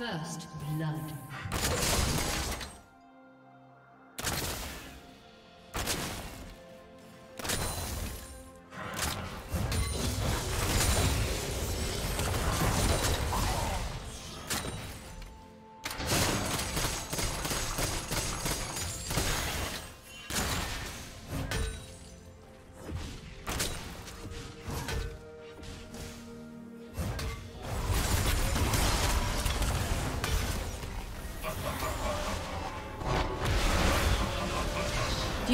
First blood.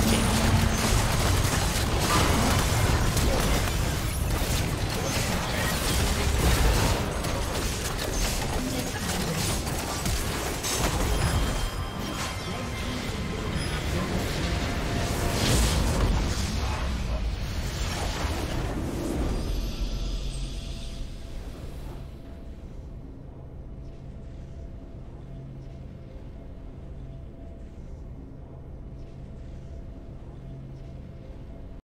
Watching.